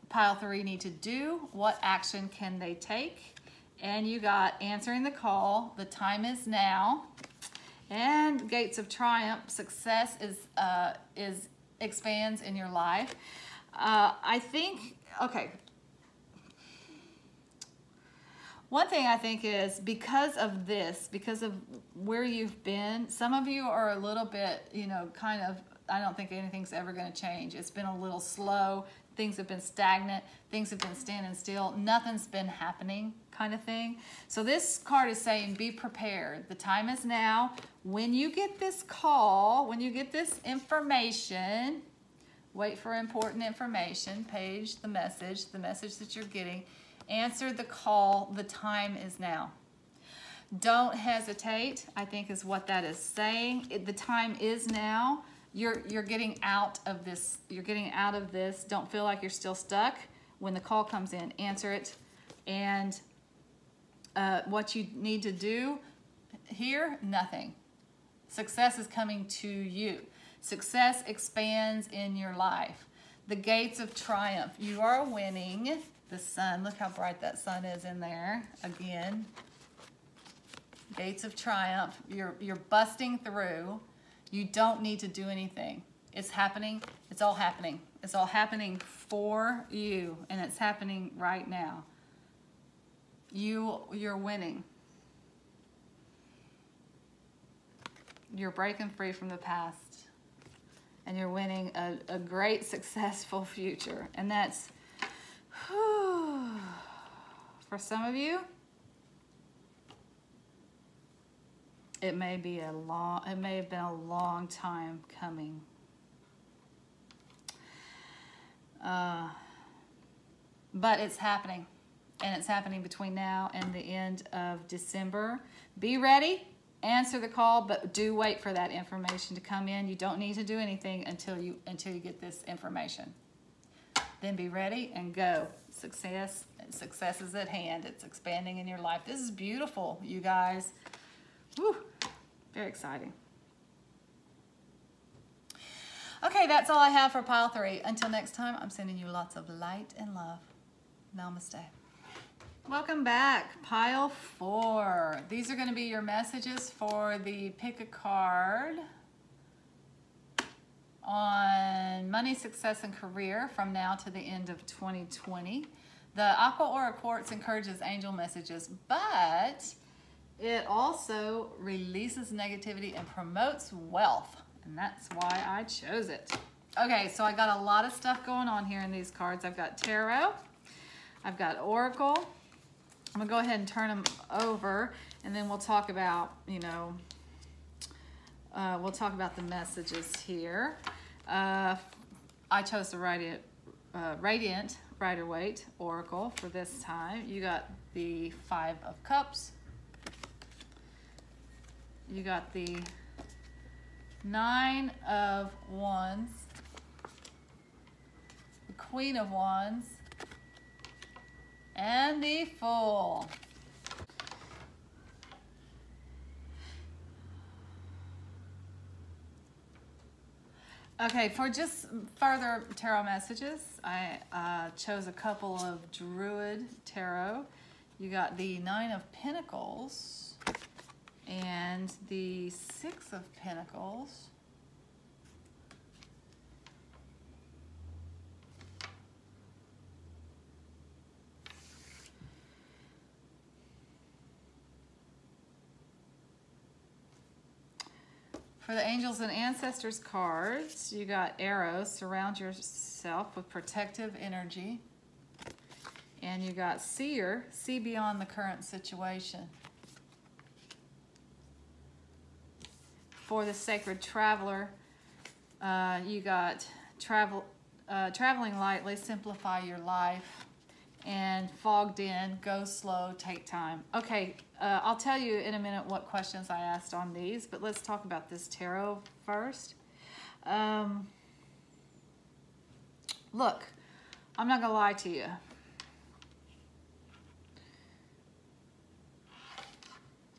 pile three need to do? What action can they take? And you got answering the call, the time is now, and gates of triumph, success is, uh, is expands in your life. Uh, I think, okay. One thing I think is because of this, because of where you've been, some of you are a little bit, you know, kind of, I don't think anything's ever going to change. It's been a little slow. Things have been stagnant. Things have been standing still. Nothing's been happening kind of thing. So this card is saying be prepared. The time is now. When you get this call, when you get this information, wait for important information, page the message, the message that you're getting, answer the call, the time is now. Don't hesitate, I think is what that is saying. It, the time is now. You're, you're getting out of this. You're getting out of this. Don't feel like you're still stuck. When the call comes in, answer it. And uh, what you need to do here, nothing. Success is coming to you. Success expands in your life. The gates of triumph. You are winning. The sun, look how bright that sun is in there. Again, gates of triumph. You're, you're busting through. You don't need to do anything. It's happening. It's all happening. It's all happening for you, and it's happening right now. You, you're winning. You're breaking free from the past, and you're winning a, a great, successful future. And that's, whew, for some of you, it may be a long, it may have been a long time coming. Uh, but it's happening. And it's happening between now and the end of December. Be ready, answer the call, but do wait for that information to come in. You don't need to do anything until you until you get this information. Then be ready and go. Success, success is at hand. It's expanding in your life. This is beautiful, you guys. Whew, very exciting. Okay, that's all I have for pile three. Until next time, I'm sending you lots of light and love. Namaste. Welcome back, pile four. These are gonna be your messages for the pick a card on money, success, and career from now to the end of 2020. The Aqua Aura Quartz encourages angel messages, but it also releases negativity and promotes wealth and that's why I chose it. Okay, so I got a lot of stuff going on here in these cards. I've got Tarot, I've got Oracle. I'm gonna go ahead and turn them over and then we'll talk about, you know, uh, we'll talk about the messages here. Uh, I chose the Radiant, uh, Radiant Rider Waite Oracle for this time. You got the Five of Cups. You got the Nine of Wands, the Queen of Wands, and the Fool. Okay, for just further tarot messages, I uh, chose a couple of Druid Tarot. You got the Nine of Pentacles, and the Six of Pentacles. For the Angels and Ancestors cards, you got arrows. Surround yourself with protective energy. And you got seer. See beyond the current situation. For the sacred traveler, uh, you got travel, uh, traveling lightly, simplify your life, and fogged in, go slow, take time. Okay, uh, I'll tell you in a minute what questions I asked on these, but let's talk about this tarot first. Um, look, I'm not gonna lie to you.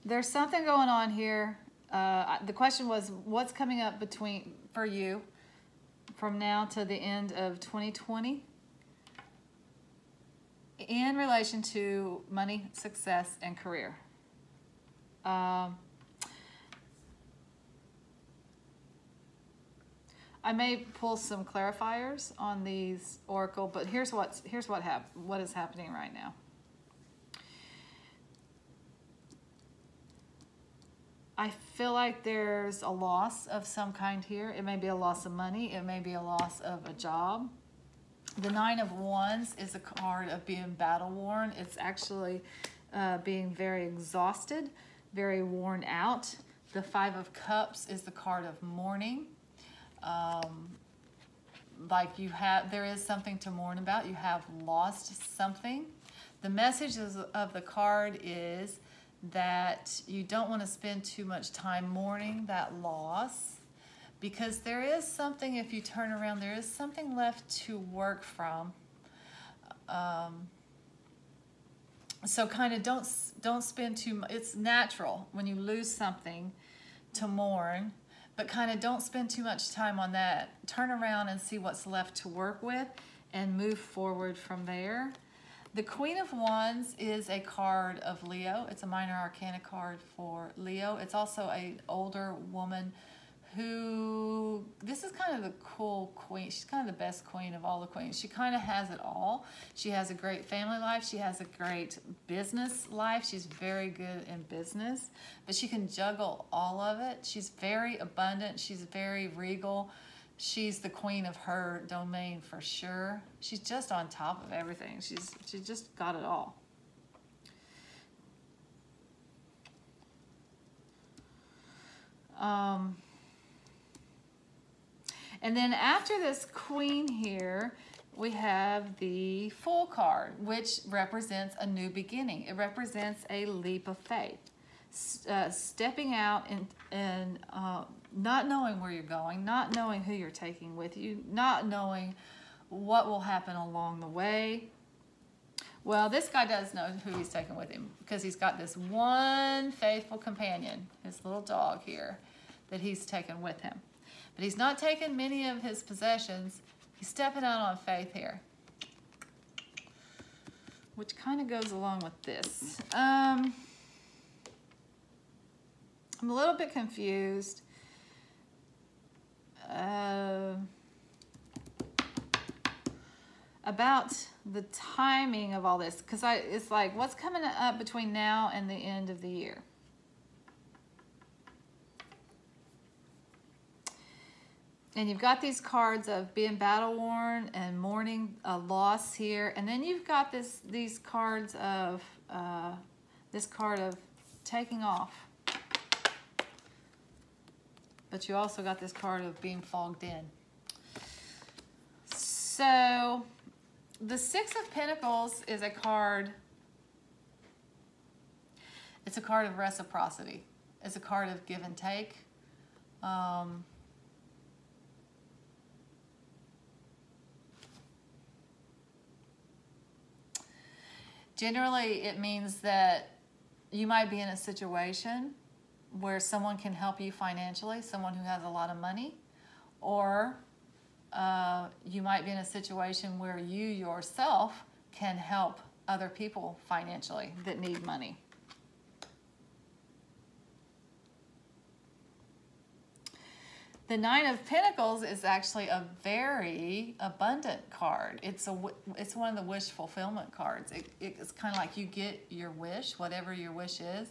There's something going on here uh, the question was, what's coming up between for you from now to the end of 2020 in relation to money, success, and career? Um, I may pull some clarifiers on these oracle, but here's what's here's what hap- what is happening right now. I feel like there's a loss of some kind here. It may be a loss of money. It may be a loss of a job. The Nine of Wands is a card of being battle worn. It's actually uh, being very exhausted, very worn out. The Five of Cups is the card of mourning. Um, like you have, there is something to mourn about. You have lost something. The message of the card is that you don't want to spend too much time mourning that loss because there is something, if you turn around, there is something left to work from. Um, so kind of don't don't spend too much. It's natural when you lose something to mourn, but kind of don't spend too much time on that. Turn around and see what's left to work with and move forward from there. The Queen of Wands is a card of Leo. It's a minor arcana card for Leo. It's also an older woman who this is kind of the cool queen. She's kind of the best queen of all the queens. She kind of has it all. She has a great family life. She has a great business life. She's very good in business, but she can juggle all of it. She's very abundant. She's very regal. She's the queen of her domain for sure. She's just on top of everything. She's she just got it all. Um, and then after this queen here, we have the Fool card, which represents a new beginning. It represents a leap of faith. Uh, stepping out and, and uh, not knowing where you're going, not knowing who you're taking with you, not knowing what will happen along the way. Well, this guy does know who he's taking with him because he's got this one faithful companion, his little dog here, that he's taken with him. But he's not taking many of his possessions. He's stepping out on faith here. Which kind of goes along with this. Um, I'm a little bit confused. Uh, about the timing of all this because I it's like what's coming up between now and the end of the year. And you've got these cards of being battle worn and mourning a loss here. And then you've got this these cards of, uh, this card of taking off. But you also got this card of being fogged in. So the Six of Pentacles is a card, it's a card of reciprocity. It's a card of give and take. Um, Generally, it means that you might be in a situation where someone can help you financially, someone who has a lot of money, or uh, you might be in a situation where you yourself can help other people financially that need money. The Nine of Pentacles is actually a very abundant card. It's a it's one of the wish fulfillment cards. It, it's kind of like you get your wish, whatever your wish is.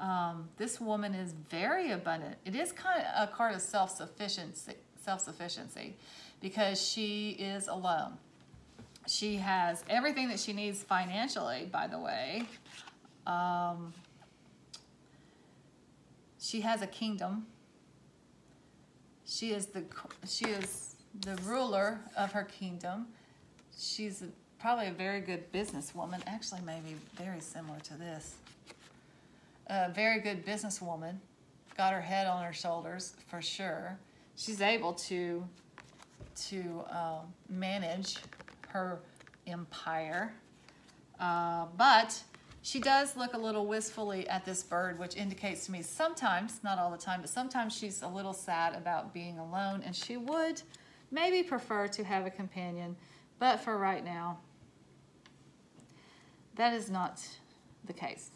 Um, this woman is very abundant. It is kind of a card of self-sufficiency, self-sufficiency, because she is alone. She has everything that she needs financially, by the way. Um, she has a kingdom she is the she is the ruler of her kingdom. She's probably a very good businesswoman. Actually, maybe very similar to this. A very good businesswoman. Got her head on her shoulders for sure. She's able to to uh, manage her empire, uh, but she does look a little wistfully at this bird, which indicates to me sometimes, not all the time, but sometimes she's a little sad about being alone and she would maybe prefer to have a companion, but for right now, that is not the case.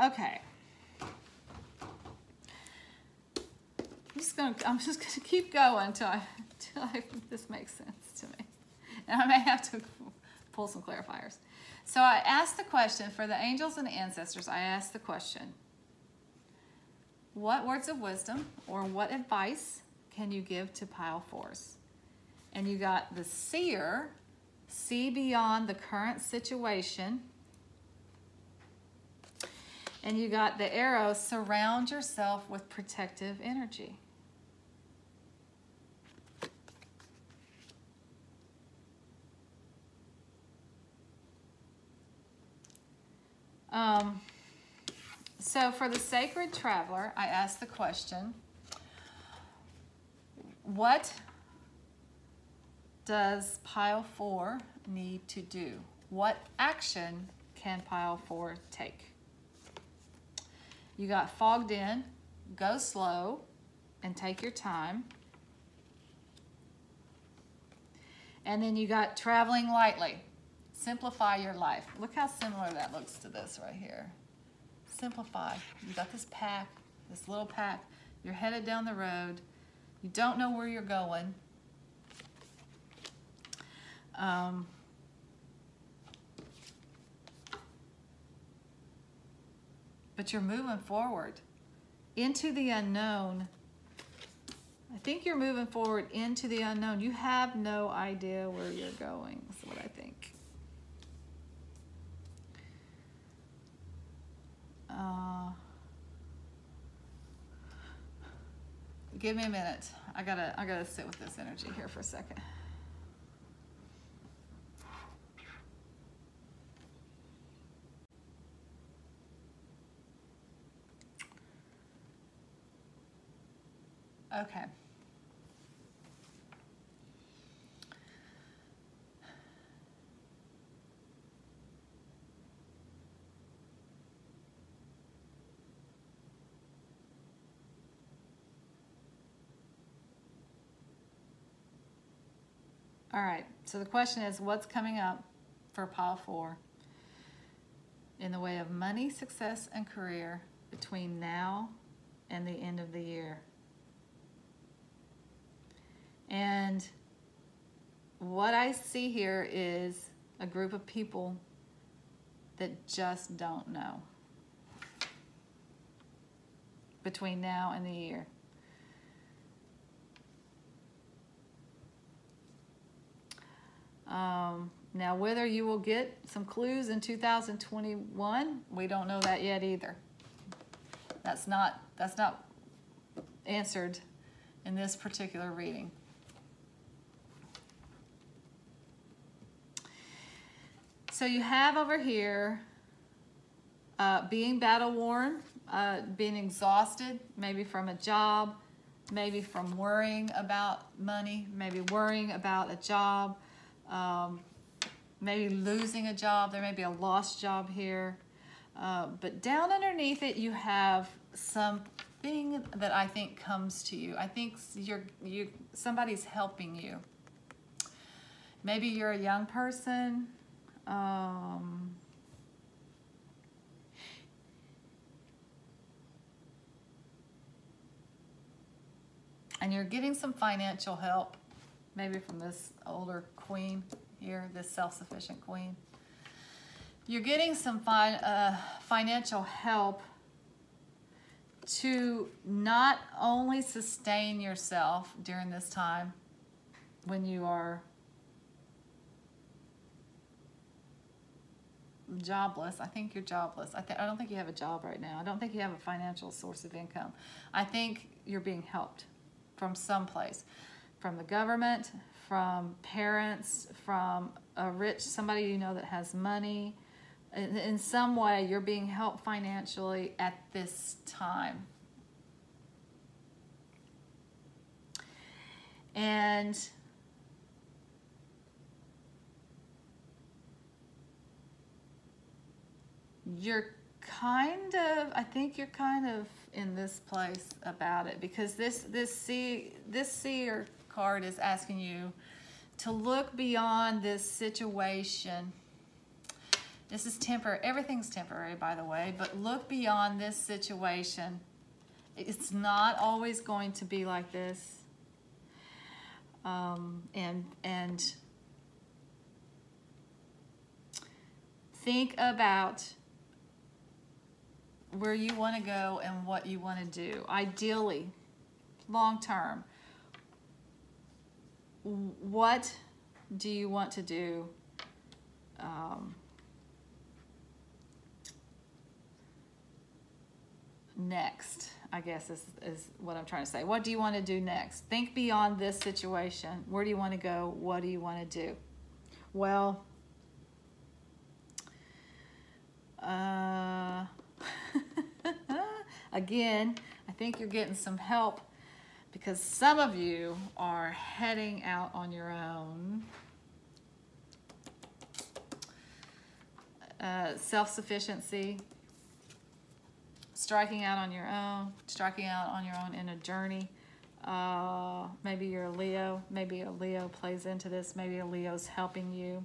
Okay. I'm just gonna, I'm just gonna keep going until I, until I, this makes sense to me. And I may have to pull some clarifiers. So I asked the question, for the angels and the ancestors, I asked the question, what words of wisdom or what advice can you give to pile fours? And you got the seer, see beyond the current situation. And you got the arrow, surround yourself with protective energy. Um, so for the sacred traveler, I asked the question, what does pile four need to do? What action can pile four take? You got fogged in, go slow, and take your time. And then you got traveling lightly. Simplify your life. Look how similar that looks to this right here. Simplify. You got this pack, this little pack. You're headed down the road. You don't know where you're going. Um, but you're moving forward into the unknown. I think you're moving forward into the unknown. You have no idea where you're going, is what I think. Uh, give me a minute. I gotta, I gotta sit with this energy here for a second. Okay. All right, so the question is what's coming up for pile four in the way of money, success, and career between now and the end of the year? And what I see here is a group of people that just don't know between now and the year. Um, now, whether you will get some clues in 2021, we don't know that yet either. That's not, that's not answered in this particular reading. So you have over here uh, being battle worn, uh, being exhausted, maybe from a job, maybe from worrying about money, maybe worrying about a job, um, maybe losing a job. There may be a lost job here. Uh, but down underneath it, you have something that I think comes to you. I think you're, you, somebody's helping you. Maybe you're a young person um, and you're getting some financial help, maybe from this older queen here, this self-sufficient queen. You're getting some fi uh, financial help to not only sustain yourself during this time when you are jobless. I think you're jobless. I, I don't think you have a job right now. I don't think you have a financial source of income. I think you're being helped from someplace, from the government, from parents, from a rich, somebody you know that has money. In, in some way, you're being helped financially at this time. And you're kind of I think you're kind of in this place about it because this this see this seer card is asking you to look beyond this situation. This is temporary. Everything's temporary, by the way, but look beyond this situation. It's not always going to be like this. Um, and and think about where you want to go and what you want to do. Ideally, long term, what do you want to do um, next? I guess is, is what I'm trying to say. What do you want to do next? Think beyond this situation. Where do you want to go? What do you want to do? Well, uh, Again, I think you're getting some help because some of you are heading out on your own. Uh, self-sufficiency, striking out on your own, striking out on your own in a journey. Uh, maybe you're a Leo. Maybe a Leo plays into this. Maybe a Leo's helping you.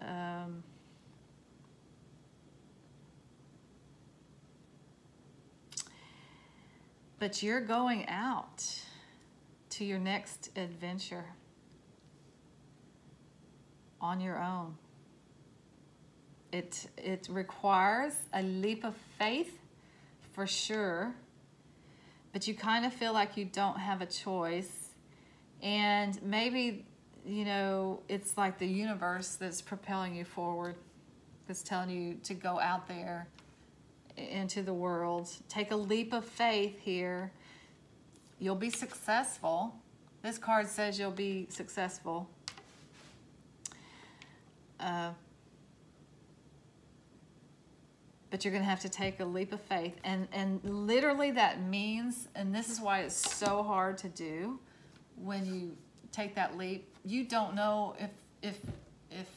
Um, but you're going out to your next adventure on your own. It, it requires a leap of faith for sure, but you kind of feel like you don't have a choice. And maybe, you know, it's like the universe that's propelling you forward, that's telling you to go out there into the world. Take a leap of faith here. You'll be successful. This card says you'll be successful. Uh, but you're going to have to take a leap of faith. And, and literally that means, and this is why it's so hard to do when you take that leap, you don't know if, if, if,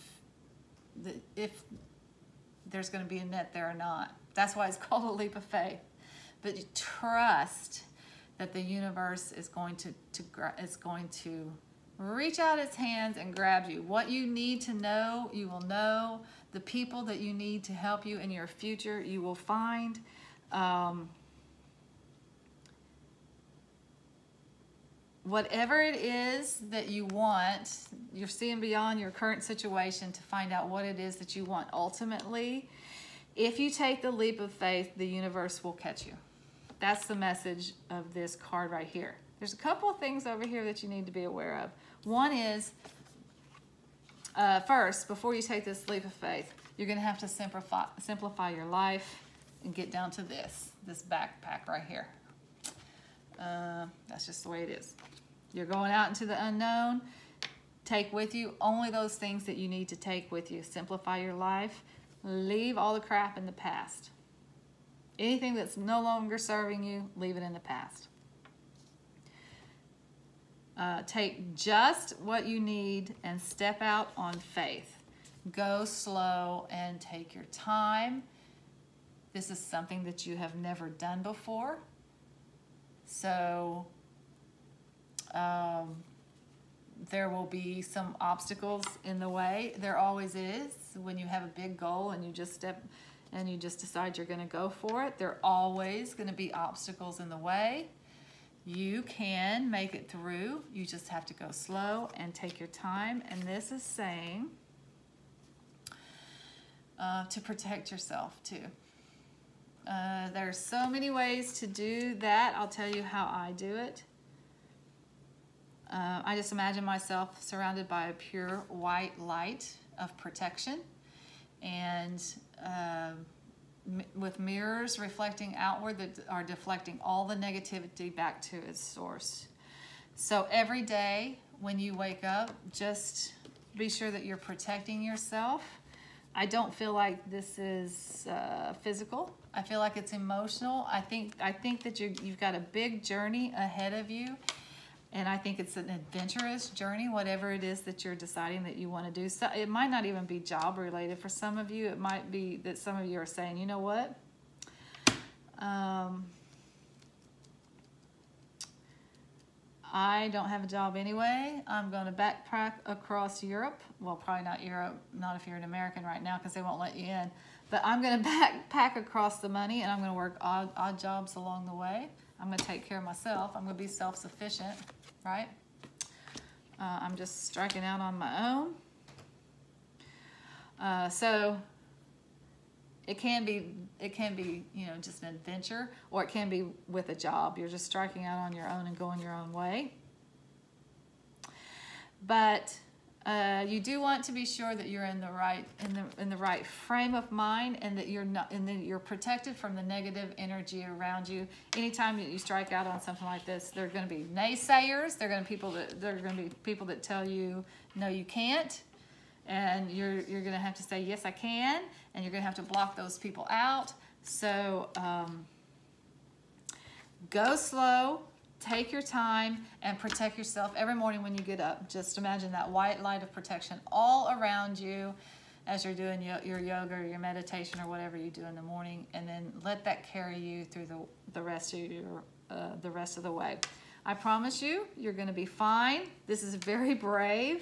the, if there's going to be a net there or not. That's why it's called a leap of faith. But trust that the universe is going to, to is going to reach out its hands and grab you. What you need to know, you will know. The people that you need to help you in your future, you will find. Um, whatever it is that you want, you're seeing beyond your current situation to find out what it is that you want ultimately. If you take the leap of faith, the universe will catch you. That's the message of this card right here. There's a couple of things over here that you need to be aware of. One is, uh, first, before you take this leap of faith, you're going to have to simplify, simplify your life and get down to this, this backpack right here. Uh, that's just the way it is. You're going out into the unknown. Take with you only those things that you need to take with you. Simplify your life. Leave all the crap in the past. Anything that's no longer serving you, leave it in the past. Uh, take just what you need and step out on faith. Go slow and take your time. This is something that you have never done before. So um, there will be some obstacles in the way. There always is when you have a big goal and you just step and you just decide you're going to go for it. There are always going to be obstacles in the way. You can make it through. You just have to go slow and take your time. And this is saying uh, to protect yourself too. Uh, there's so many ways to do that. I'll tell you how I do it. Uh, I just imagine myself surrounded by a pure white light of protection and uh, with mirrors reflecting outward that are deflecting all the negativity back to its source. So every day when you wake up, just be sure that you're protecting yourself. I don't feel like this is uh, physical. I feel like it's emotional. I think I think that you you've got a big journey ahead of you and I think it's an adventurous journey, whatever it is that you're deciding that you want to do. So it might not even be job related. For some of you, it might be that some of you are saying, you know what? Um, I don't have a job anyway. I'm going to backpack across Europe. Well, probably not Europe, not if you're an American right now because they won't let you in. But I'm going to backpack across the money and I'm going to work odd, odd jobs along the way. I'm going to take care of myself. I'm going to be self-sufficient right? Uh, I'm just striking out on my own. Uh, so it can be it can be you know just an adventure or it can be with a job you're just striking out on your own and going your own way but uh, you do want to be sure that you're in the right in the in the right frame of mind and that you're not and that you're protected from the negative energy around you. Anytime that you strike out on something like this, there are going to be naysayers. There are going to be people that there are going to be people that tell you no, you can't, and you're you're going to have to say yes, I can, and you're going to have to block those people out. So um, go slow Take your time and protect yourself every morning when you get up. Just imagine that white light of protection all around you as you're doing your yoga or your meditation or whatever you do in the morning, and then let that carry you through the, the rest of your uh, the rest of the way. I promise you, you're going to be fine. This is very brave.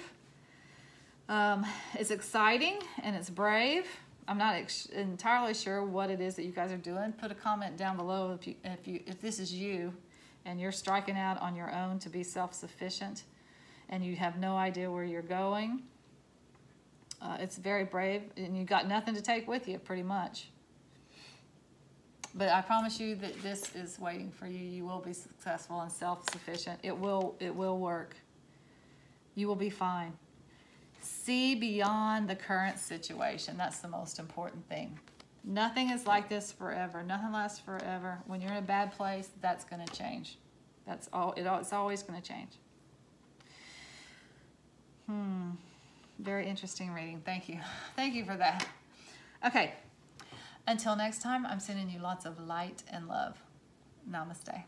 Um, it's exciting and it's brave. I'm not entirely sure what it is that you guys are doing. Put a comment down below if you, if you if this is you and you're striking out on your own to be self-sufficient and you have no idea where you're going. Uh, it's very brave and you've got nothing to take with you pretty much. But I promise you that this is waiting for you. You will be successful and self-sufficient. It will it will work. You will be fine. See beyond the current situation. That's the most important thing. Nothing is like this forever. Nothing lasts forever. When you're in a bad place, that's going to change. That's all. It, it's always going to change. Hmm. Very interesting reading. Thank you. Thank you for that. Okay. Until next time, I'm sending you lots of light and love. Namaste.